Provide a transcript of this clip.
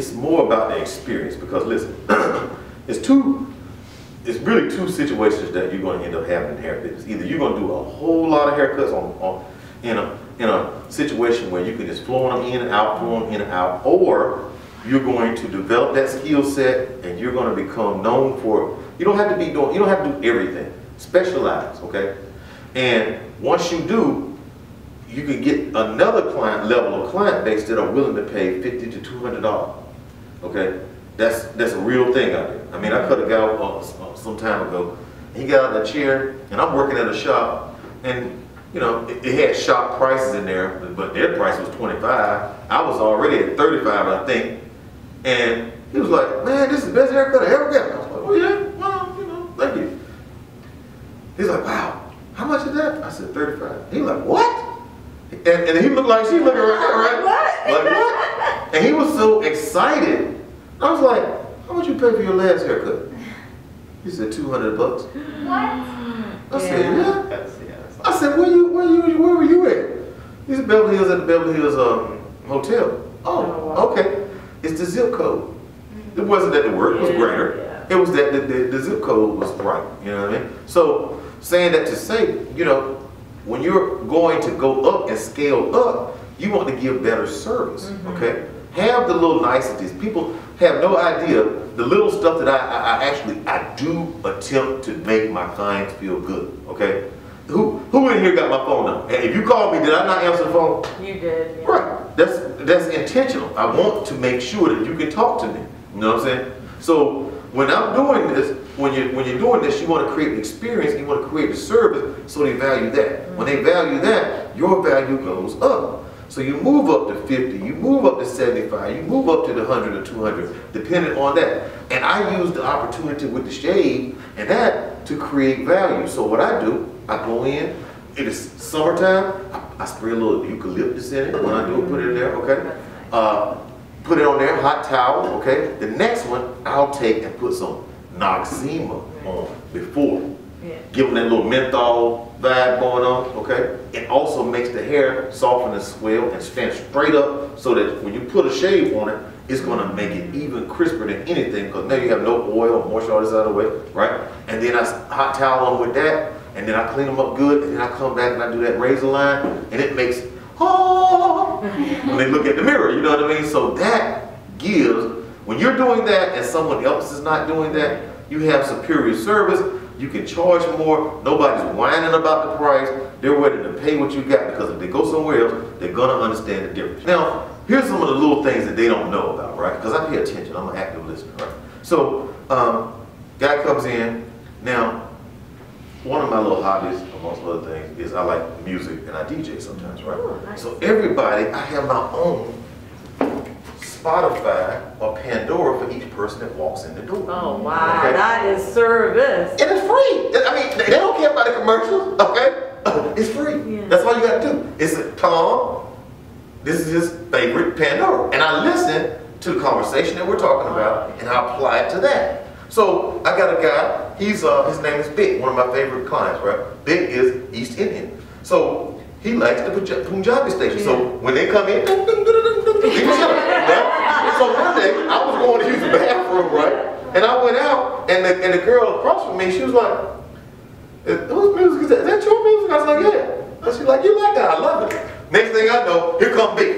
it's more about the experience because listen, it's two, it's really two situations that you're going to end up having in hair business. Either you're going to do a whole lot of haircuts on, on in a in a situation where you can just flow them in and out, flow them in and out, or you're going to develop that skill set and you're going to become known for. You don't have to be doing. You don't have to do everything. Specialize, okay? And once you do, you can get another client level of client base that are willing to pay fifty to two hundred dollars. Okay, that's that's a real thing out there. I mean, I cut a guy uh, some time ago. He got out of the chair, and I'm working at a shop, and you know, it, it had shop prices in there, but their price was 25. I was already at 35, I think. And he was like, man, this is the best haircut I ever got. I was like, oh yeah, well, you know, thank you. He's like, wow, how much is that? I said, 35. He was like, what? And, and he looked like she looking around, right? What? Like, what? And he was so excited. I was like, how much you pay for your last haircut? He said, 200 bucks. What? I said, yeah. That's, yeah, that's I said, where you, where you, where were you at? He said, Beverly Hills at the Beverly Hills um, Hotel. Oh, Oh, wow. okay. It's the zip code. It wasn't that the work was greater. It was that the, the, the zip code was right. You know what I mean? So saying that to say, you know, when you're going to go up and scale up, you want to give better service. Mm-hmm. Okay? Have the little niceties. People have no idea the little stuff that I, I, I actually I do attempt to make my clients feel good. Okay? Who who in here got my phone number? And if you called me, did I not answer the phone? You did. yeah. Right. That's that's intentional. I want to make sure that you can talk to me. You know what I'm saying? So when I'm doing this, when you when you're doing this, you want to create an experience. You want to create a service, so they value that. When they value that, your value goes up. So you move up to 50, you move up to 75, you move up to the 100 or 200, depending on that. And I use the opportunity with the shade and that to create value. So what I do, I go in, it is summertime, I, I spray a little eucalyptus in it when I do it, put it in there, okay? Uh, put it on there, hot towel, okay? The next one, I'll take and put some Noxzema on before. Yeah. Give them that little menthol vibe going on, okay? It also makes the hair soften and swell and stand straight up so that when you put a shave on it, it's gonna make it even crisper than anything because now you have no oil, or moisture all this the way, right? And then I hot towel them with that, and then I clean them up good, and then I come back and I do that razor line, and it makes, oh, when they look at the mirror, you know what I mean? So that gives, when you're doing that and someone else is not doing that, you have superior service, you can charge more, nobody's whining about the price, they're ready to pay what you got because if they go somewhere else, they're gonna understand the difference. Now, here's some of the little things that they don't know about, right? Because I pay attention, I'm an active listener, right? So, um, guy comes in, now, one of my little hobbies, amongst other things, is I like music and I DJ sometimes, right? Oh, nice. So everybody, I have my own Spotify or Pandora for each person that walks in the door. Oh, wow. Okay. That is service. And it's free. I mean, they don't care about the commercials, okay? It's free. Yeah. That's all you gotta do. It's a Tom, this is his favorite Pandora. And I listen to the conversation that we're talking about and I apply it to that. So I got a guy, he's uh his name is Big, one of my favorite clients, right? Big is East Indian. So he likes the Punjabi station. So when they come in, dun, dun, dun, dun, dun, dun, he was right? So one day I was going to use the bathroom, right? And I went out and the, and the girl across from me, she was like, "Uh, whose music is that? Is that your music? I was like, yeah. And she's like, you like that? I love it. Next thing I know, here come Big.